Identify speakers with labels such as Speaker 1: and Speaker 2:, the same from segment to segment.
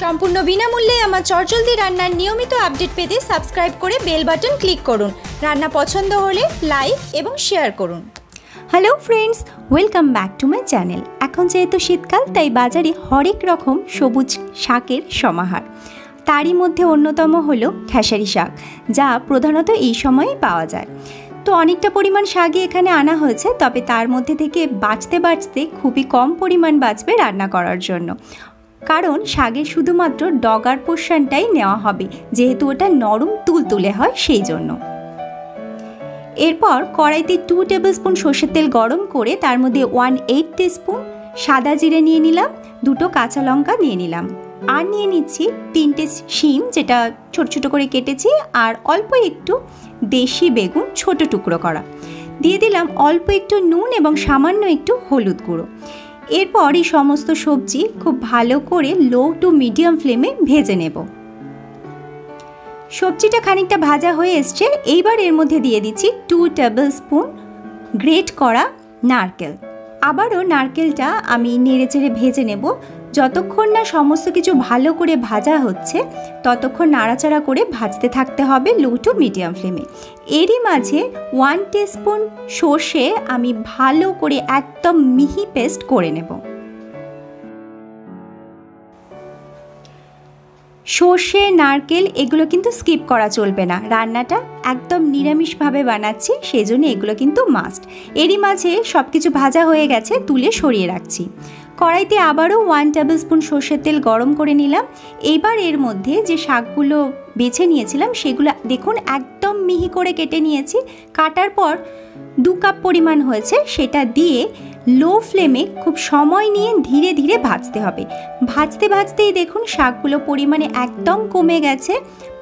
Speaker 1: সম্পূর্ণ বিনামূল্যে আমার চটজলদি রান্নার নিয়মিত আপডেট পেতে সাবস্ক্রাইব করে বেল বাটন ক্লিক করুন। রান্না পছন্দ হলে লাইক এবং শেয়ার করুন।
Speaker 2: Hello friends, welcome back to my channel. এখন যেহেতু শীতকাল, তাই বাজারে হরেক রকম সবুজ শাকের সমাহার। তারই মধ্যে অন্যতম হলো খেসারি শাক, যা প্রধানত এই সময়েই পাওয়া যায়। তো অনেকটা পরিমাণ শাকই এখানে আনা হয়েছে, তবে তার মধ্যে থেকে বাঁচতে বাঁচতে খুবই কম পরিমাণ বাঁচবে রান্না করার জন্য। কারণ শাকের শুধুমাত্র ডগার পোর্শনটাই নেওয়া হবে, যেহেতু ওটা নরম তুলতুলে হয় সেই জন্য। এরপর কড়াইতে টু টেবিল স্পুন সর্ষের তেল গরম করে তার মধ্যে ওয়ান এইট স্পুন সাদা জিরে নিয়ে নিলাম, দুটো কাঁচা লঙ্কা নিয়ে নিলাম। আর নিয়ে নিচ্ছি তিনটে শিম, যেটা ছোট ছোট করে কেটেছি, আর অল্প একটু দেশি বেগুন ছোট টুকরো করা। দিয়ে দিলাম অল্প একটু নুন এবং সামান্য একটু হলুদ গুঁড়ো। এরপর এই সমস্ত সবজি খুব ভালো করে লো টু মিডিয়াম ফ্লেমে ভেজে নেব। সবজিটা খানিকটা ভাজা হয়ে এসছে, এইবার এর মধ্যে দিয়ে দিচ্ছি টু টেবিল স্পুন গ্রেট করা নারকেল। আবারও নারকেলটা আমি নেড়ে চেড়ে ভেজে নেব। যতক্ষণ না সমস্ত কিছু ভালো করে ভাজা হচ্ছে, ততক্ষণ নাড়াচাড়া করে ভাজতে থাকতে হবে লো টু মিডিয়াম ফ্লেমে। এরই মাঝে ওয়ান টিস্পুন সর্ষে আমি ভালো করে একদম মিহি পেস্ট করে নেব। সর্ষে, নারকেল এগুলো কিন্তু স্কিপ করা চলবে না। রান্নাটা একদম নিরামিষভাবে বানাচ্ছি সেই জন্য এগুলো কিন্তু মাস্ট। এরই মাঝে সব কিছু ভাজা হয়ে গেছে, তুলে সরিয়ে রাখছি। কড়াইতে আবারও ওয়ান টেবিল স্পুন সর্ষের তেল গরম করে নিলাম। এইবার এর মধ্যে যে শাকগুলো বেছে নিয়েছিলাম, সেগুলো দেখুন একদম মিহি করে কেটে নিয়েছি। কাটার পর দু কাপ পরিমাণ হয়েছে, সেটা দিয়ে লো ফ্লেমে খুব সময় নিয়ে ধীরে ধীরে ভাজতে হবে। ভাজতে ভাজতেই দেখুন শাকগুলো পরিমাণে একদম কমে গেছে,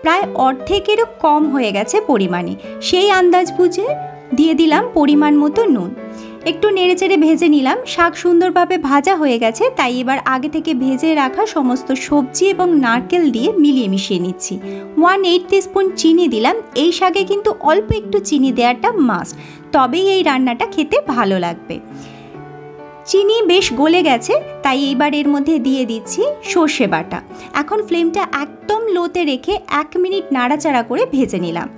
Speaker 2: প্রায় অর্ধেকেরও কম হয়ে গেছে পরিমাণে। সেই আন্দাজ বুঝে দিয়ে দিলাম পরিমাণ মতো নুন। একটু নেড়েচেড়ে ভেজে নিলাম। শাক সুন্দরভাবে ভাজা হয়ে গেছে, তাই এবার আগে থেকে ভেজে রাখা সমস্ত সবজি এবং নারকেল দিয়ে মিলিয়ে মিশিয়ে নিচ্ছি। ওয়ান এইট স্পুন চিনি দিলাম, এই শাকে কিন্তু অল্প একটু চিনি দেওয়াটা মাস্ট তবেই এই রান্নাটা খেতে ভালো লাগবে। চিনি বেশ গলে গেছে, তাই এইবার এর মধ্যে দিয়ে দিচ্ছি সর্ষে বাটা। এখন ফ্লেমটা একদম লোতে রেখে এক মিনিট নাড়াচাড়া করে ভেজে নিলাম।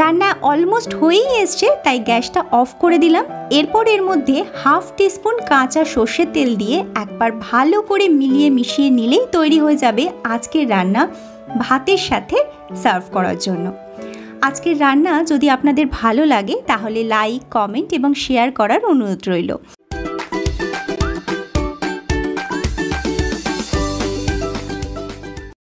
Speaker 2: রান্না অলমোস্ট হয়েই এসছে, তাই গ্যাসটা অফ করে দিলাম। এরপর এর মধ্যে হাফ টিস্পুন কাঁচা সর্ষের তেল দিয়ে একবার ভালো করে মিলিয়ে মিশিয়ে নিলেই তৈরি হয়ে যাবে আজকের রান্না ভাতের সাথে সার্ভ করার জন্য। আজকের রান্না যদি আপনাদের ভালো লাগে, তাহলে লাইক কমেন্ট এবং শেয়ার করার অনুরোধ রইল।